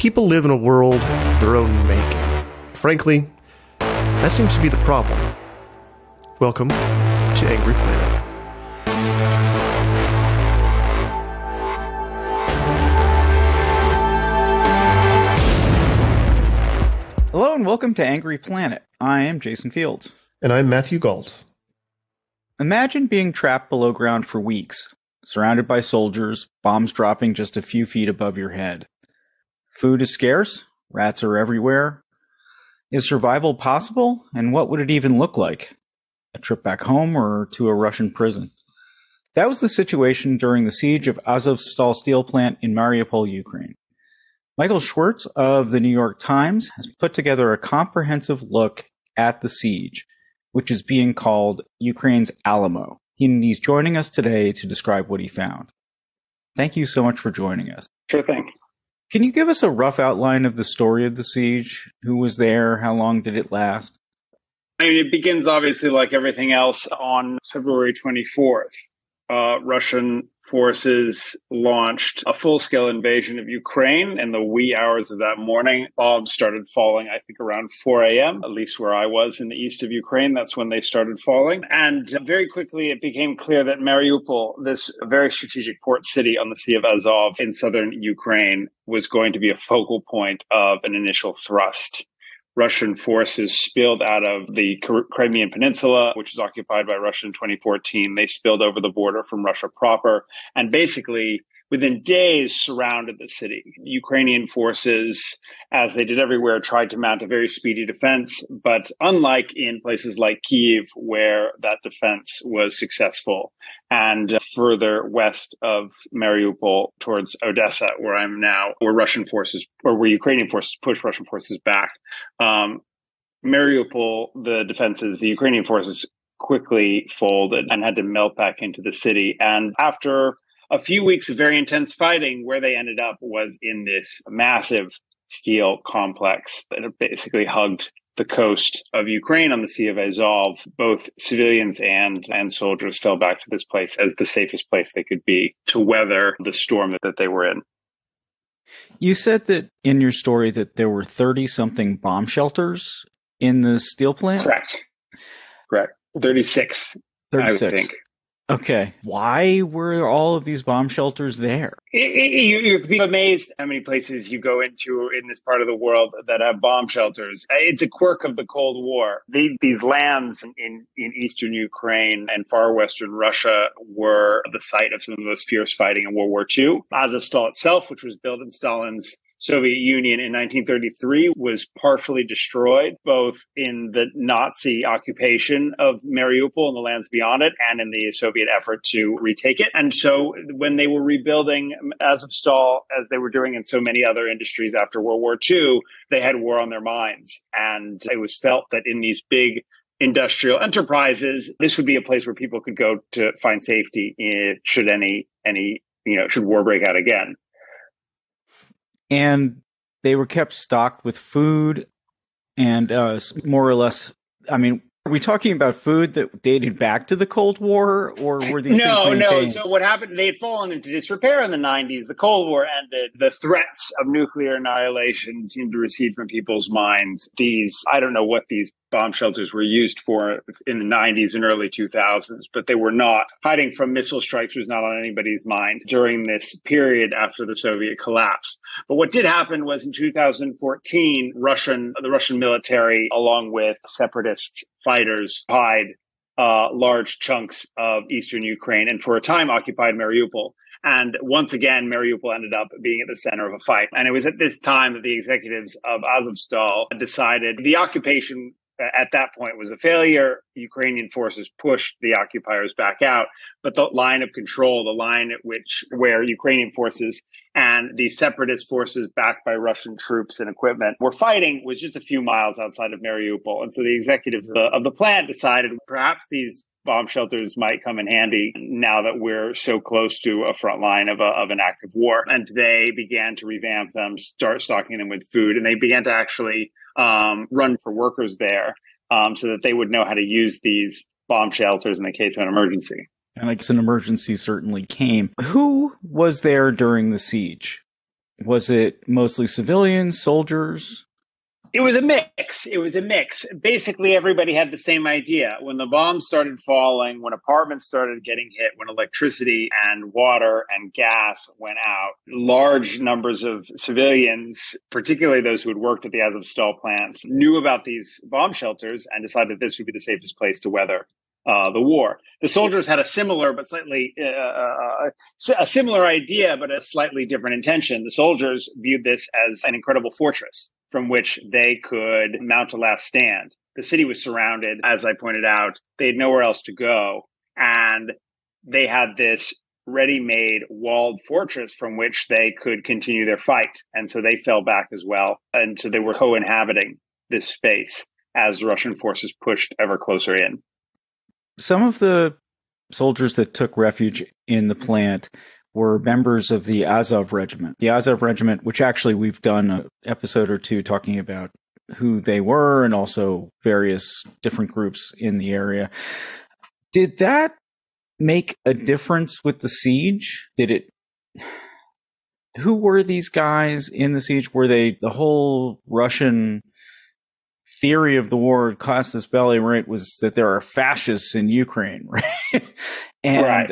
people live in a world of their own making. Frankly, that seems to be the problem. Welcome to Angry Planet. Hello and welcome to Angry Planet. I am Jason Fields. And I'm Matthew Gault. Imagine being trapped below ground for weeks, surrounded by soldiers, bombs dropping just a few feet above your head. Food is scarce, rats are everywhere. Is survival possible, and what would it even look like? A trip back home or to a Russian prison? That was the situation during the siege of Azovstal steel plant in Mariupol, Ukraine. Michael Schwirtz of the New York Times has put together a comprehensive look at the siege, which is being called Ukraine's Alamo. He's joining us today to describe what he found. Thank you so much for joining us. Sure thing. Can you give us a rough outline of the story of the siege? Who was there? How long did it last? I mean, it begins obviously like everything else on February 24th. Uh, Russian forces launched a full scale invasion of Ukraine in the wee hours of that morning. Bombs started falling, I think, around 4 a.m., at least where I was in the east of Ukraine. That's when they started falling. And very quickly, it became clear that Mariupol, this very strategic port city on the Sea of Azov in southern Ukraine, was going to be a focal point of an initial thrust. Russian forces spilled out of the Crimean Peninsula, which was occupied by Russia in 2014. They spilled over the border from Russia proper and basically within days surrounded the city. Ukrainian forces, as they did everywhere, tried to mount a very speedy defense. But unlike in places like Kiev, where that defense was successful, and further west of Mariupol towards Odessa, where I'm now, where Russian forces or where Ukrainian forces pushed Russian forces back. Um, Mariupol, the defenses, the Ukrainian forces quickly folded and had to melt back into the city. And after a few weeks of very intense fighting, where they ended up was in this massive steel complex that basically hugged the coast of Ukraine on the Sea of Azov. Both civilians and and soldiers fell back to this place as the safest place they could be to weather the storm that they were in. You said that in your story that there were 30 something bomb shelters in the steel plant? Correct. Correct. 36. 36. I would think. Okay. Why were all of these bomb shelters there? You, could be amazed how many places you go into in this part of the world that have bomb shelters. Uh, it's a quirk of the Cold War. These, these lands in, in eastern Ukraine and far western Russia were the site of some of the most fierce fighting in World War II. Azovstal itself, which was built in Stalin's Soviet Union in 1933 was partially destroyed, both in the Nazi occupation of Mariupol and the lands beyond it, and in the Soviet effort to retake it. And so, when they were rebuilding Azovstal, as they were doing in so many other industries after World War II, they had war on their minds, and it was felt that in these big industrial enterprises, this would be a place where people could go to find safety eh, should any any you know should war break out again and they were kept stocked with food and uh, more or less. I mean, are we talking about food that dated back to the Cold War, or were these no, no? So what happened? They had fallen into disrepair in the '90s. The Cold War ended. The threats of nuclear annihilation seemed to recede from people's minds. These, I don't know what these bomb shelters were used for in the 90s and early 2000s, but they were not. Hiding from missile strikes was not on anybody's mind during this period after the Soviet collapse. But what did happen was in 2014, Russian the Russian military, along with separatist fighters, occupied uh, large chunks of eastern Ukraine and for a time occupied Mariupol. And once again, Mariupol ended up being at the center of a fight. And it was at this time that the executives of Azovstal decided the occupation at that point was a failure. Ukrainian forces pushed the occupiers back out, but the line of control, the line at which where Ukrainian forces and the separatist forces backed by Russian troops and equipment were fighting was just a few miles outside of Mariupol. And so the executives of the, of the plant decided perhaps these bomb shelters might come in handy now that we're so close to a front line of, a, of an active war. And they began to revamp them, start stocking them with food, and they began to actually um, run for workers there um, so that they would know how to use these bomb shelters in the case of an emergency. And I guess an emergency certainly came. Who was there during the siege? Was it mostly civilians, soldiers? It was a mix. It was a mix. Basically, everybody had the same idea. When the bombs started falling, when apartments started getting hit, when electricity and water and gas went out, large numbers of civilians, particularly those who had worked at the Azovstal plants, knew about these bomb shelters and decided this would be the safest place to weather uh, the war. The soldiers had a similar but slightly uh, uh, a similar idea, but a slightly different intention. The soldiers viewed this as an incredible fortress from which they could mount a last stand. The city was surrounded, as I pointed out. They had nowhere else to go, and they had this ready-made walled fortress from which they could continue their fight. And so they fell back as well, and so they were co-inhabiting this space as the Russian forces pushed ever closer in some of the soldiers that took refuge in the plant were members of the Azov regiment. The Azov regiment, which actually we've done an episode or two talking about who they were and also various different groups in the area. Did that make a difference with the siege? Did it who were these guys in the siege? Were they the whole Russian theory of the war, casus belli, right, was that there are fascists in Ukraine, right? and right.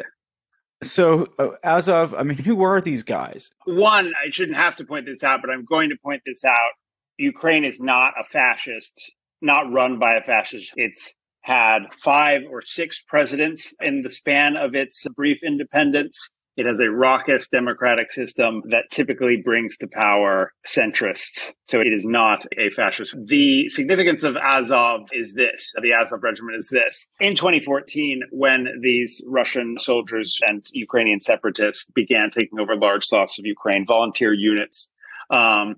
So, uh, of, I mean, who are these guys? One, I shouldn't have to point this out, but I'm going to point this out. Ukraine is not a fascist, not run by a fascist. It's had five or six presidents in the span of its brief independence. It has a raucous democratic system that typically brings to power centrists. So it is not a fascist. The significance of Azov is this, the Azov regiment is this. In 2014, when these Russian soldiers and Ukrainian separatists began taking over large swaths of Ukraine, volunteer units um,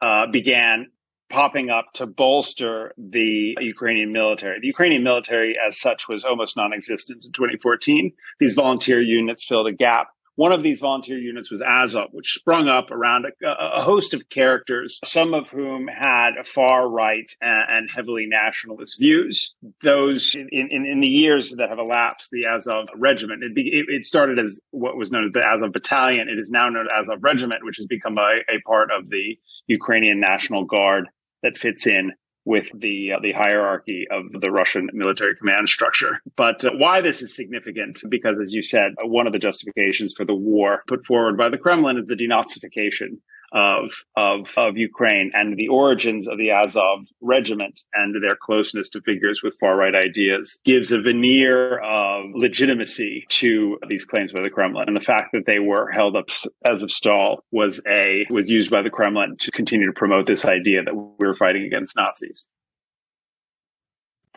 uh, began popping up to bolster the Ukrainian military. The Ukrainian military, as such, was almost non existent in 2014. These volunteer units filled a gap. One of these volunteer units was Azov, which sprung up around a, a host of characters, some of whom had far right and, and heavily nationalist views. Those in, in, in, the years that have elapsed, the Azov regiment, it, be, it, it, started as what was known as the Azov battalion. It is now known as Azov regiment, which has become a, a part of the Ukrainian National Guard that fits in with the uh, the hierarchy of the Russian military command structure. But uh, why this is significant, because as you said, one of the justifications for the war put forward by the Kremlin is the denazification of of of Ukraine and the origins of the Azov regiment and their closeness to figures with far right ideas gives a veneer of legitimacy to these claims by the Kremlin. And the fact that they were held up Azovstal was a was used by the Kremlin to continue to promote this idea that we were fighting against Nazis.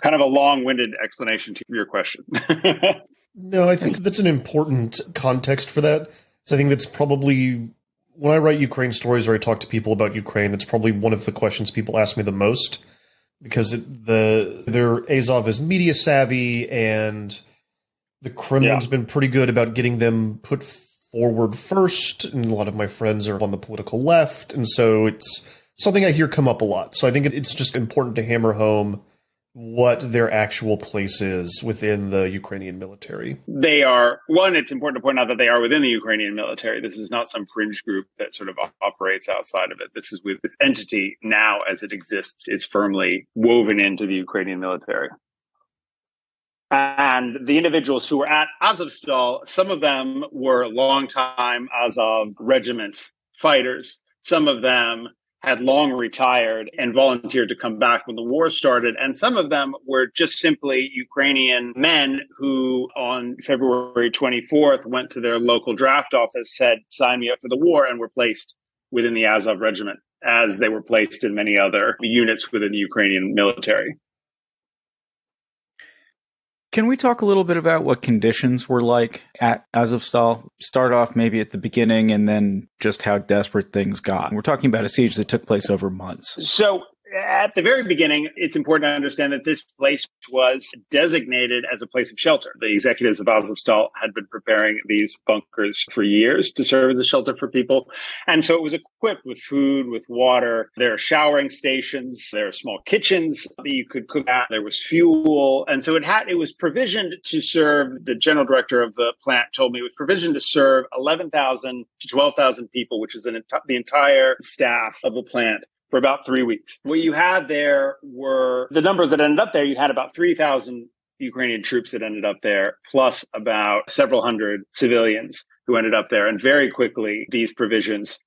Kind of a long-winded explanation to your question. no, I think that's an important context for that. So I think that's probably when I write Ukraine stories or I talk to people about Ukraine, that's probably one of the questions people ask me the most because it, the their Azov is media savvy and the Kremlin's yeah. been pretty good about getting them put forward first, and a lot of my friends are on the political left, and so it's something I hear come up a lot. So I think it's just important to hammer home what their actual place is within the Ukrainian military. They are one. It's important to point out that they are within the Ukrainian military. This is not some fringe group that sort of operates outside of it. This is with this entity now, as it exists, is firmly woven into the Ukrainian military. And the individuals who were at Azovstal, some of them were longtime Azov regiment fighters. Some of them had long retired and volunteered to come back when the war started. And some of them were just simply Ukrainian men who, on February 24th, went to their local draft office, said, sign me up for the war, and were placed within the Azov regiment, as they were placed in many other units within the Ukrainian military. Can we talk a little bit about what conditions were like at Azovstal? Start off maybe at the beginning and then just how desperate things got. We're talking about a siege that took place over months. So at the very beginning, it's important to understand that this place was designated as a place of shelter. The executives of Azovstal had been preparing these bunkers for years to serve as a shelter for people. And so it was equipped with food, with water. There are showering stations. There are small kitchens that you could cook at. There was fuel. And so it had, it was provisioned to serve, the general director of the plant told me it was provisioned to serve 11,000 to 12,000 people, which is an, the entire staff of the plant for about three weeks. What you had there were the numbers that ended up there. You had about 3,000 Ukrainian troops that ended up there, plus about several hundred civilians who ended up there. And very quickly, these provisions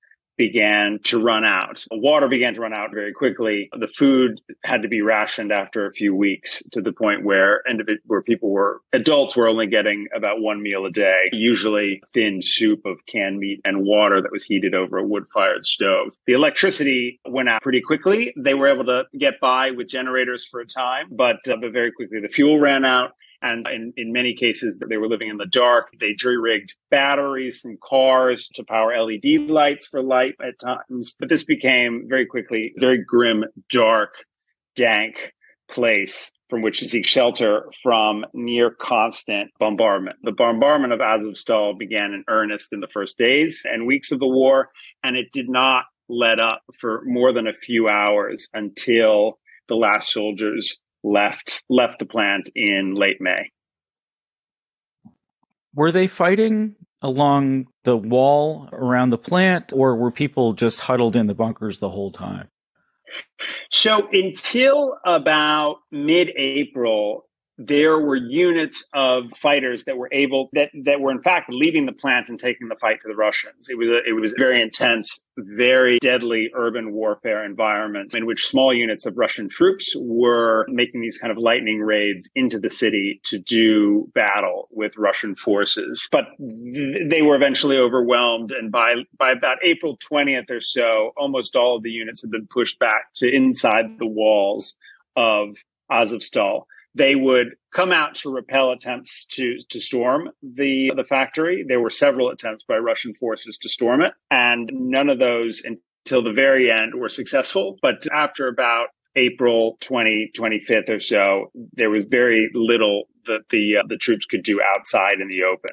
began to run out. Water began to run out very quickly. The food had to be rationed after a few weeks to the point where where people were adults were only getting about one meal a day, usually thin soup of canned meat and water that was heated over a wood-fired stove. The electricity went out pretty quickly. They were able to get by with generators for a time, but uh, but very quickly the fuel ran out and in, in many cases, that they were living in the dark. They jury rigged batteries from cars to power LED lights for light at times. But this became very quickly very grim, dark, dank place from which to seek shelter from near constant bombardment. The bombardment of Azovstal began in earnest in the first days and weeks of the war, and it did not let up for more than a few hours until the last soldiers left left the plant in late May. Were they fighting along the wall around the plant, or were people just huddled in the bunkers the whole time? So until about mid-April, there were units of fighters that were able that that were in fact leaving the plant and taking the fight to the Russians. It was a, it was very intense, very deadly urban warfare environment in which small units of Russian troops were making these kind of lightning raids into the city to do battle with Russian forces. But they were eventually overwhelmed, and by by about April twentieth or so, almost all of the units had been pushed back to inside the walls of Azovstal they would come out to repel attempts to to storm the the factory. There were several attempts by Russian forces to storm it, and none of those until the very end were successful. But after about April 20, 25th or so, there was very little that the uh, the troops could do outside in the open.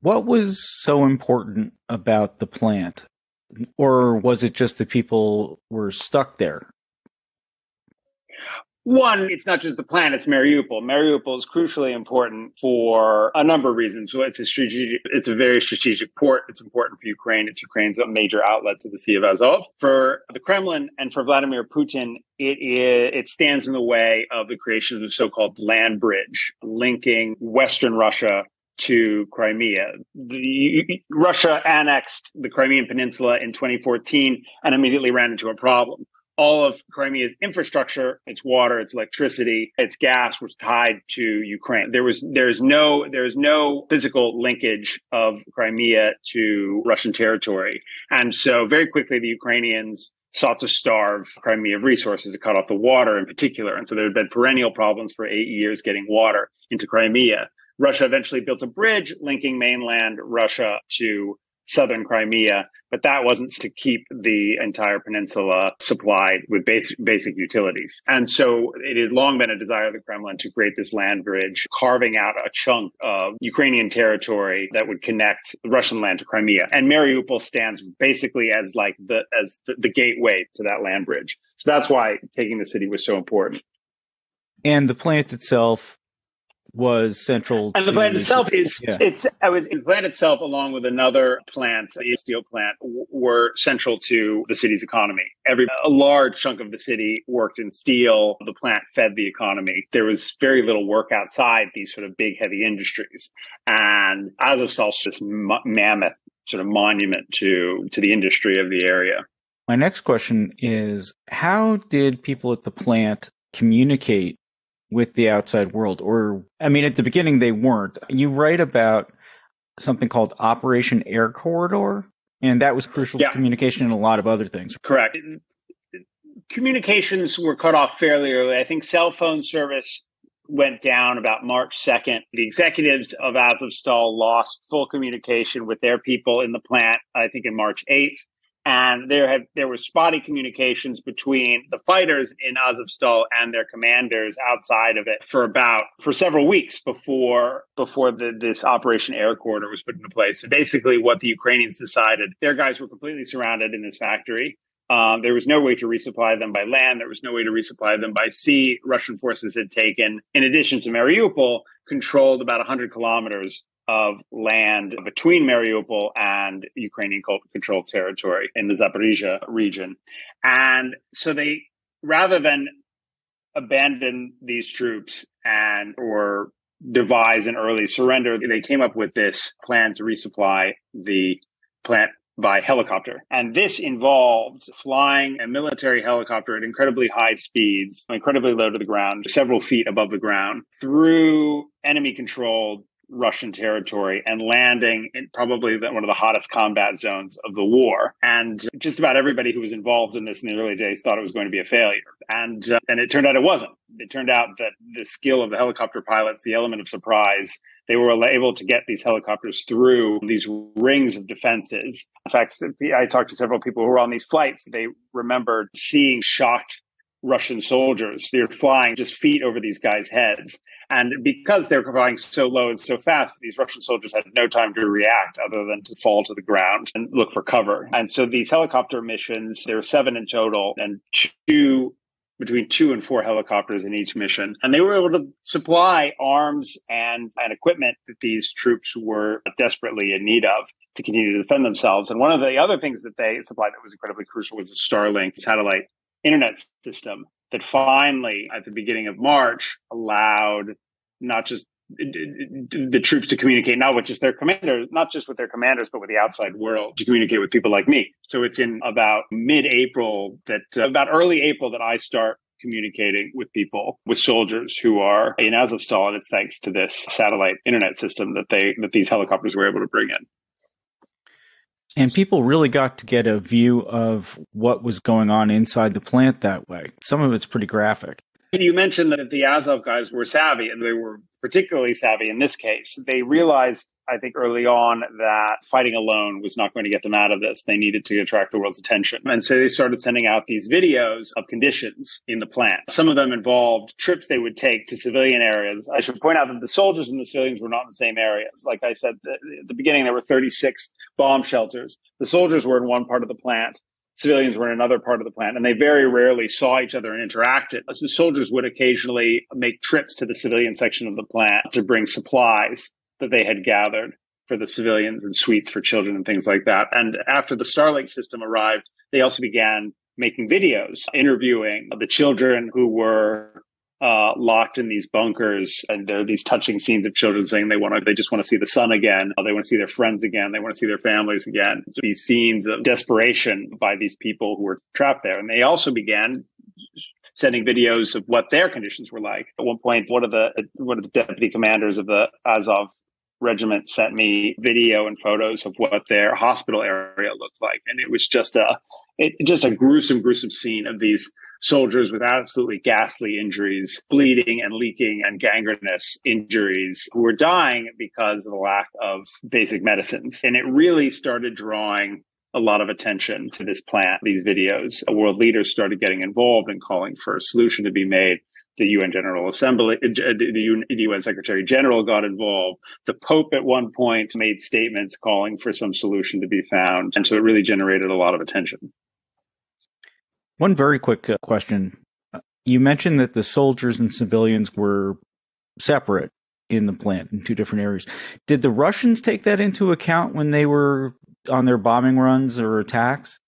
What was so important about the plant? Or was it just that people were stuck there? One, it's not just the plant, it's Mariupol. Mariupol is crucially important for a number of reasons. So it's a strategic, it's a very strategic port. It's important for Ukraine. It's Ukraine's major outlet to the Sea of Azov. For the Kremlin and for Vladimir Putin, it, is, it stands in the way of the creation of the so-called land bridge linking Western Russia to Crimea. The, Russia annexed the Crimean Peninsula in 2014 and immediately ran into a problem all of Crimea's infrastructure, its water, its electricity, its gas was tied to Ukraine. There was there's no there's no physical linkage of Crimea to Russian territory. And so very quickly the Ukrainians sought to starve Crimea of resources to cut off the water in particular. And so there had been perennial problems for eight years getting water into Crimea. Russia eventually built a bridge linking mainland Russia to southern Crimea, but that wasn't to keep the entire peninsula supplied with basic, basic utilities. And so it has long been a desire of the Kremlin to create this land bridge, carving out a chunk of Ukrainian territory that would connect Russian land to Crimea. And Mariupol stands basically as like the as the, the gateway to that land bridge. So that's why taking the city was so important. And the plant itself was central. And the plant itself is yeah. it's I was the plant itself, along with another plant, a steel plant, w- were central to the city's economy. Every a large chunk of the city worked in steel. The plant fed the economy. There was very little work outside these sort of big heavy industries, and Azovstal is this m- mammoth sort of monument to to the industry of the area. My next question is: How did people at the plant communicate with the outside world. Or, I mean, at the beginning, they weren't. You write about something called Operation Air Corridor, and that was crucial yeah. to communication and a lot of other things. Correct. Communications were cut off fairly early. I think cell phone service went down about March 2nd. The executives of Azovstal lost full communication with their people in the plant, I think in March 8th. And there had there was spotty communications between the fighters in Azovstal and their commanders outside of it for about for several weeks before before the, this Operation Air Corridor was put into place. Basically, what the Ukrainians decided, their guys were completely surrounded in this factory. Um, there was no way to resupply them by land. There was no way to resupply them by sea. Russian forces had taken, in addition to Mariupol, controlled about 100 kilometers of land between Mariupol and Ukrainian controlled territory in the Zaporizhia region. And so they, rather than abandon these troops and or devise an early surrender, they came up with this plan to resupply the plant by helicopter. And this involved flying a military helicopter at incredibly high speeds, incredibly low to the ground, several feet above the ground, through enemy controlled Russian territory and landing in probably one of the hottest combat zones of the war. And just about everybody who was involved in this in the early days thought it was going to be a failure. And, uh, and it turned out it wasn't. It turned out that the skill of the helicopter pilots, the element of surprise, they were able to get these helicopters through these rings of defenses. In fact, I talked to several people who were on these flights. They remembered seeing shocked Russian soldiers. They're flying just feet over these guys' heads. And because they're flying so low and so fast, these Russian soldiers had no time to react other than to fall to the ground and look for cover. And so these helicopter missions, there were seven in total, and two between two and four helicopters in each mission. And they were able to supply arms and, and equipment that these troops were desperately in need of to continue to defend themselves. And one of the other things that they supplied that was incredibly crucial was the Starlink satellite internet system that finally, at the beginning of March, allowed not just the troops to communicate not with just their commanders, not just with their commanders, but with the outside world to communicate with people like me. So it's in about mid-April that, uh, about early April, that I start communicating with people, with soldiers who are in Azovstal, and it's thanks to this satellite internet system that they that these helicopters were able to bring in. And people really got to get a view of what was going on inside the plant that way. Some of it's pretty graphic. You mentioned that the Azov guys were savvy, and they were particularly savvy in this case. They realized, I think, early on that fighting alone was not going to get them out of this. They needed to attract the world's attention. And so they started sending out these videos of conditions in the plant. Some of them involved trips they would take to civilian areas. I should point out that the soldiers and the civilians were not in the same areas. Like I said at the beginning, there were 36 bomb shelters. The soldiers were in one part of the plant civilians were in another part of the plant and they very rarely saw each other and interacted. So the soldiers would occasionally make trips to the civilian section of the plant to bring supplies that they had gathered for the civilians and sweets for children and things like that. And after the Starlink system arrived, they also began making videos interviewing the children who were uh, locked in these bunkers, and there are these touching scenes of children saying they want to, they just want to see the sun again, they want to see their friends again, they want to see their families again. These scenes of desperation by these people who were trapped there, and they also began sending videos of what their conditions were like. At one point, one of the one of the deputy commanders of the Azov regiment sent me video and photos of what their hospital area looked like, and it was just a it, just a gruesome, gruesome scene of these soldiers with absolutely ghastly injuries, bleeding and leaking and gangrenous injuries who were dying because of the lack of basic medicines. And it really started drawing a lot of attention to this plant, these videos. World leaders started getting involved and calling for a solution to be made. The UN General Assembly, uh, the UN Secretary General got involved. The Pope at one point made statements calling for some solution to be found. And so it really generated a lot of attention. One very quick uh, question. You mentioned that the soldiers and civilians were separate in the plant in two different areas. Did the Russians take that into account when they were on their bombing runs or attacks?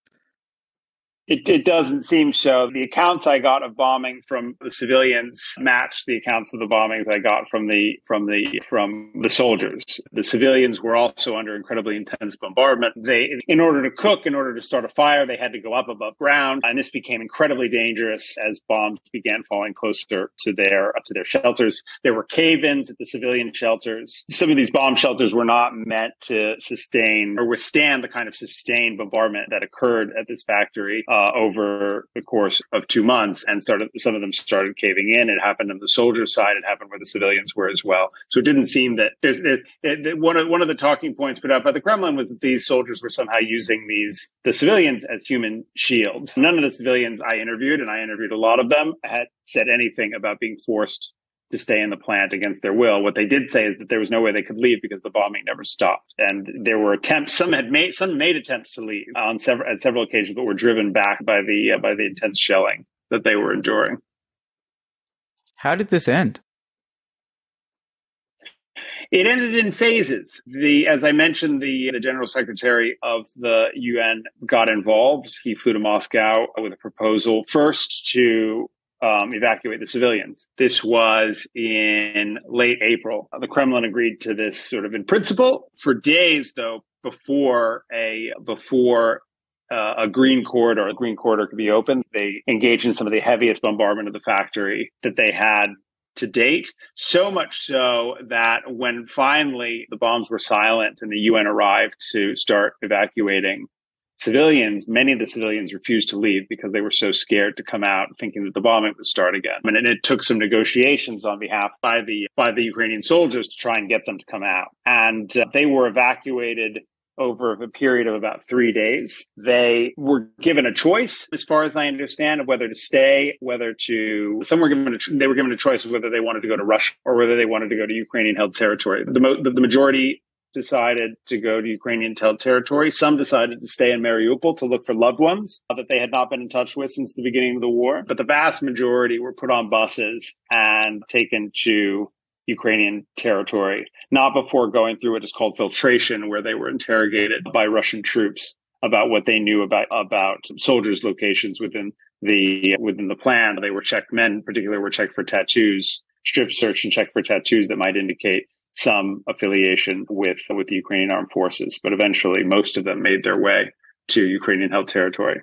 It, it doesn't seem so. The accounts I got of bombing from the civilians match the accounts of the bombings I got from the from the from the soldiers. The civilians were also under incredibly intense bombardment. They, in order to cook, in order to start a fire, they had to go up above ground, and this became incredibly dangerous as bombs began falling closer to their to their shelters. There were cave-ins at the civilian shelters. Some of these bomb shelters were not meant to sustain or withstand the kind of sustained bombardment that occurred at this factory uh, over the course of two months, and started some of them started caving in. It happened on the soldier side. It happened where the civilians were as well. So it didn't seem that there's one of one of the talking points put out by the Kremlin was that these soldiers were somehow using these the civilians as human shields. None of the civilians I interviewed, and I interviewed a lot of them, had said anything about being forced to stay in the plant against their will. What they did say is that there was no way they could leave because the bombing never stopped, and there were attempts. Some had made some made attempts to leave on several at several occasions, but were driven back by the uh, by the intense shelling that they were enduring. How did this end? It ended in phases. The, as I mentioned, the, the general secretary of the UN got involved. He flew to Moscow with a proposal first to um, evacuate the civilians. This was in late April. The Kremlin agreed to this sort of in principle. For days, though, before a before uh, a green corridor, a green corridor could be opened, they engaged in some of the heaviest bombardment of the factory that they had to date. So much so that when finally the bombs were silent and the UN arrived to start evacuating civilians, many of the civilians refused to leave because they were so scared to come out thinking that the bombing would start again. And it took some negotiations on behalf by the by the Ukrainian soldiers to try and get them to come out. And uh, they were evacuated over a period of about three days. They were given a choice, as far as I understand, of whether to stay, whether to. Some were given. A, they were given a choice of whether they wanted to go to Russia or whether they wanted to go to Ukrainian-held territory. The, mo- the majority decided to go to Ukrainian territory. Some decided to stay in Mariupol to look for loved ones that they had not been in touch with since the beginning of the war. But the vast majority were put on buses and taken to Ukrainian territory, not before going through what is called filtration, where they were interrogated by Russian troops about what they knew about about soldiers' locations within the within the plan. They were checked. Men, in particular, were checked for tattoos, strip search, and checked for tattoos that might indicate some affiliation with with the Ukrainian armed forces, but eventually most of them made their way to Ukrainian held territory.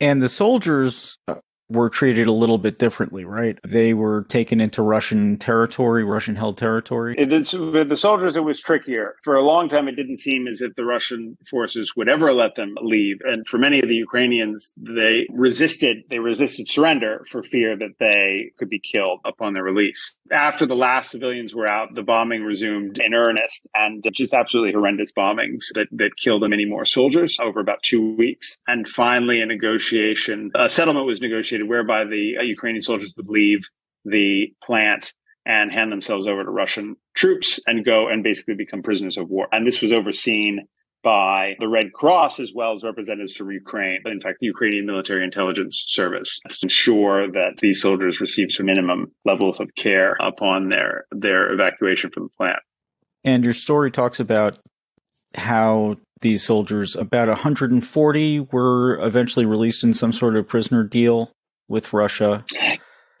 And the soldiers were treated a little bit differently, right? They were taken into Russian territory, Russian held territory. It, with the soldiers, it was trickier. For a long time, it didn't seem as if the Russian forces would ever let them leave. And for many of the Ukrainians, they resisted, they resisted surrender for fear that they could be killed upon their release. After the last civilians were out, the bombing resumed in earnest and just absolutely horrendous bombings that, that killed many more soldiers over about two weeks. And finally, a negotiation, a settlement was negotiated negotiated whereby the uh, Ukrainian soldiers would leave the plant and hand themselves over to Russian troops and go and basically become prisoners of war. And this was overseen by the Red Cross as well as representatives from Ukraine, but in fact, the Ukrainian Military Intelligence Service, to ensure that these soldiers receive some minimum levels of care upon their their evacuation from the plant. And your story talks about how these soldiers, about 140, were eventually released in some sort of prisoner deal with Russia?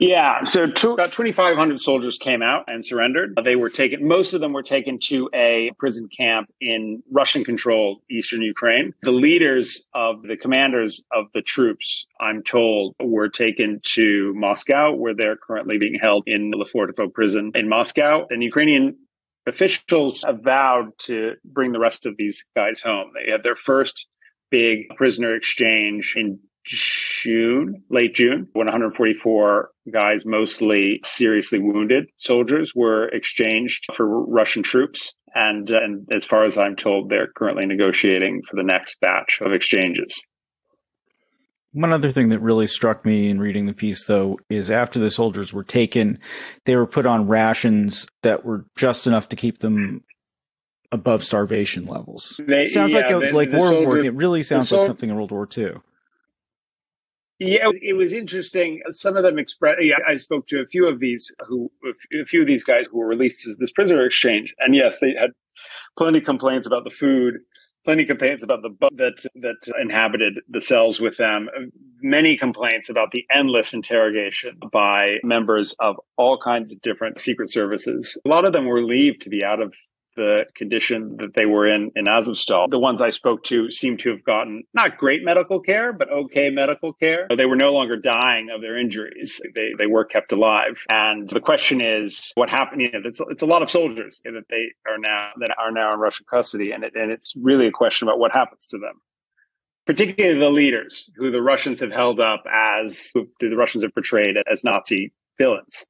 Yeah, so two, about 2,500 soldiers came out and surrendered. They were taken, most of them were taken to a prison camp in Russian controlled eastern Ukraine. The leaders of the commanders of the troops, I'm told, were taken to Moscow, where they're currently being held in the Lefortovo prison in Moscow. And Ukrainian officials have vowed to bring the rest of these guys home. They had their first big prisoner exchange in June, late June, when 144 guys, mostly seriously wounded soldiers, were exchanged for Russian troops. And, uh, and as far as I'm told, they're currently negotiating for the next batch of exchanges. One other thing that really struck me in reading the piece, though, is after the soldiers were taken, they were put on rations that were just enough to keep them above starvation levels. They, sounds yeah, like it was the, like World soldier, War. It really sounds sol- like something in World War II. Yeah, it was interesting. Some of them expressed. Yeah, I spoke to a few of these who, a few of these guys who were released as this prisoner exchange, and yes, they had plenty complaints about the food, plenty complaints about the that that inhabited the cells with them. Many complaints about the endless interrogation by members of all kinds of different secret services. A lot of them were relieved to be out of the condition that they were in in Azovstal. The ones I spoke to seemed to have gotten not great medical care, but okay medical care. They were no longer dying of their injuries. They, they were kept alive. And the question is, what happened? You know, it's, it's a lot of soldiers that they are now that are now in Russian custody, and it, and it's really a question about what happens to them. particularly the leaders who the Russians have held up as who the Russians have portrayed as Nazi villains.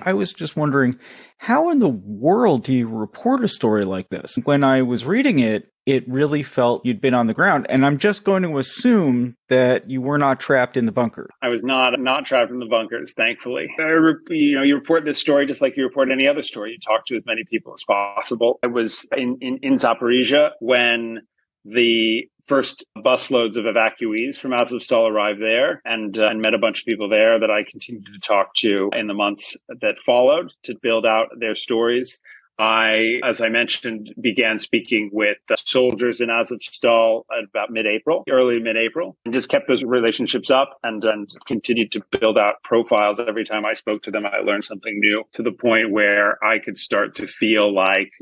I was just wondering, how in the world do you report a story like this? When I was reading it, it really felt you'd been on the ground, and I'm just going to assume that you were not trapped in the bunker. I was not not trapped in the bunkers, thankfully. you know, you report this story just like you report any other story. You talk to as many people as possible. I was in in, in Zaporizhia when the first busloads of evacuees from Azovstal arrived there and, uh, and met a bunch of people there that I continued to talk to in the months that followed to build out their stories. I, as I mentioned, began speaking with the soldiers in Azovstal about mid-April, early mid-April, and just kept those relationships up and, and continued to build out profiles. Every time I spoke to them, I learned something new to the point where I could start to feel like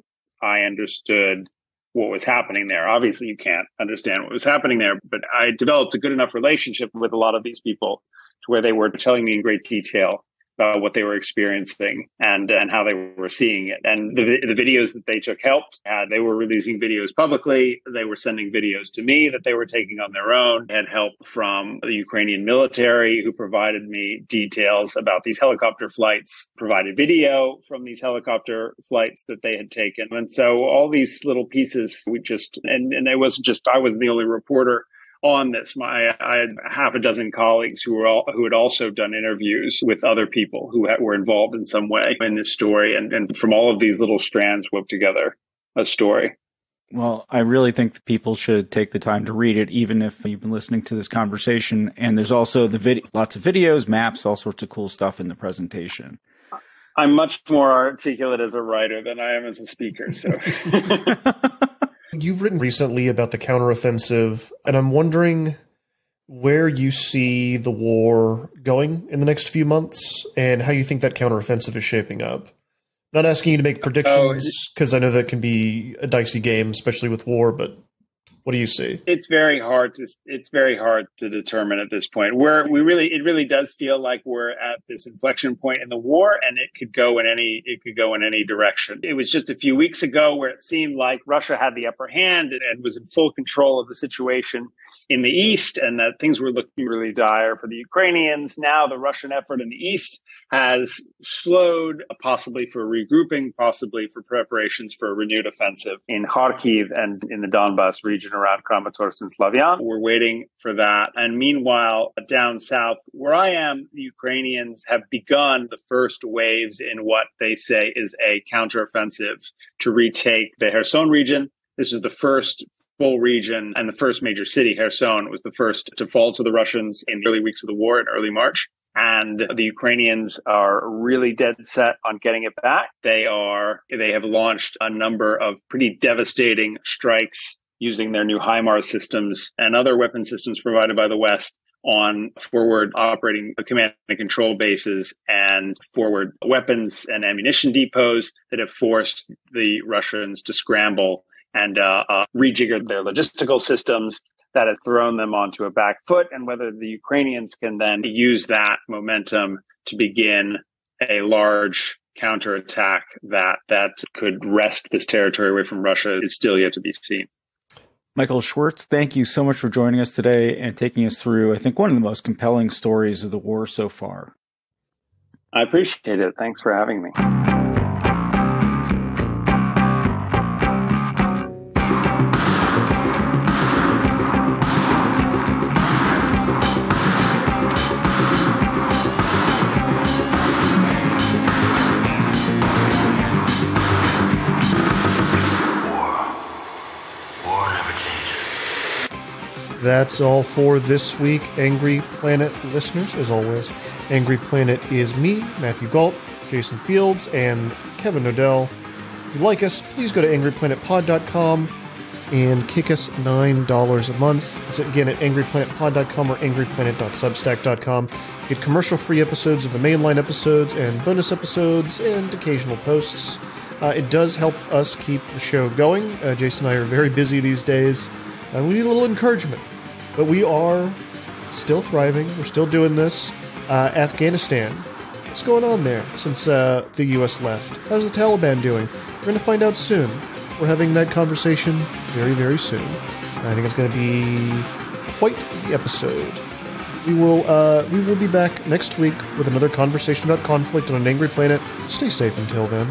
I understood what was happening there. Obviously, you can't understand what was happening there, but I developed a good enough relationship with a lot of these people to where they were telling me in great detail about what they were experiencing and and how they were seeing it. And the the videos that they took helped. Uh, they were releasing videos publicly. They were sending videos to me that they were taking on their own. Had help from the Ukrainian military who provided me details about these helicopter flights, provided video from these helicopter flights that they had taken. And so all these little pieces we just and and it wasn't just I wasn't the only reporter on this. My I had half a dozen colleagues who were all, who had also done interviews with other people who had, were involved in some way in this story, and, and from all of these little strands wove together a story. Well, I really think that people should take the time to read it, even if you've been listening to this conversation. And there's also the video, lots of videos, maps, all sorts of cool stuff in the presentation. I'm much more articulate as a writer than I am as a speaker. So. You've written recently about the counteroffensive, and I'm wondering where you see the war going in the next few months and how you think that counteroffensive is shaping up. Not asking you to make predictions because oh, I know that can be a dicey game, especially with war, but what do you see? It's very hard to it's very hard to determine at this point. Where we really it really does feel like we're at this inflection point in the war and it could go in any it could go in any direction. It was just a few weeks ago where it seemed like Russia had the upper hand and, and was in full control of the situation in the east and that things were looking really dire for the Ukrainians. Now the Russian effort in the east has slowed, possibly for regrouping, possibly for preparations for a renewed offensive in Kharkiv and in the Donbass region around Kramatorsk and Slavyan. We're waiting for that. And meanwhile, down south where I am, the Ukrainians have begun the first waves in what they say is a counteroffensive to retake the Kherson region. This is the first full region and the first major city, Kherson, was the first to fall to the Russians in the early weeks of the war in early March. And the Ukrainians are really dead set on getting it back. They are, they have launched a number of pretty devastating strikes using their new HIMARS systems and other weapon systems provided by the West on forward operating command and control bases and forward weapons and ammunition depots that have forced the Russians to scramble and uh, uh, rejiggered their logistical systems that has thrown them onto a back foot, and whether the Ukrainians can then use that momentum to begin a large counterattack that that could wrest this territory away from Russia is still yet to be seen. Michael Schwirtz, thank you so much for joining us today and taking us through, I think, one of the most compelling stories of the war so far. I appreciate it. Thanks for having me. That's all for this week, Angry Planet listeners. As always, Angry Planet is me, Matthew Gault, Jason Fields, and Kevin Knodell. If you like us, please go to angryplanetpod.com and kick us $9 a month. It's again at angryplanetpod.com or angryplanet.substack.com. Get commercial free episodes of the mainline episodes and bonus episodes and occasional posts. Uh, it does help us keep the show going. Uh, Jason and I are very busy these days, and we need a little encouragement. But we are still thriving. We're still doing this. Uh, Afghanistan. What's going on there since uh, the U.S. left? How's the Taliban doing? We're going to find out soon. We're having that conversation very, very soon. I think it's going to be quite the episode. We will uh, we will be back next week with another conversation about conflict on an angry planet. Stay safe until then.